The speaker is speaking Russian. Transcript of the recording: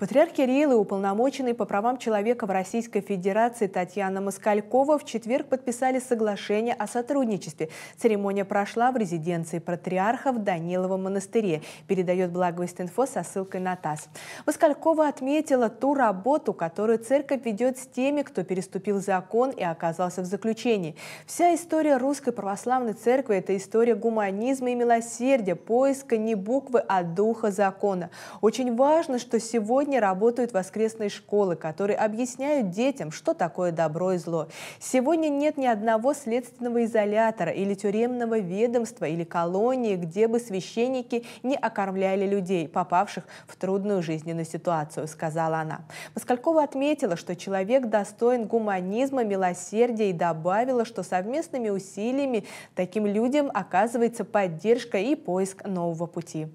Патриарх Кирилл и уполномоченный по правам человека в Российской Федерации Татьяна Москалькова в четверг подписали соглашение о сотрудничестве. Церемония прошла в резиденции патриарха в Даниловом монастыре, передает Благовест Инфо со ссылкой на ТАСС. Москалькова отметила ту работу, которую церковь ведет с теми, кто переступил закон и оказался в заключении. Вся история Русской Православной Церкви – это история гуманизма и милосердия, поиска не буквы, а духа закона. Очень важно, что сегодня Сегодня работают воскресные школы, которые объясняют детям, что такое добро и зло. Сегодня нет ни одного следственного изолятора или тюремного ведомства или колонии, где бы священники не окормляли людей, попавших в трудную жизненную ситуацию, сказала она. Москалькова отметила, что человек достоин гуманизма, милосердия и добавила, что совместными усилиями таким людям оказывается поддержка и поиск нового пути.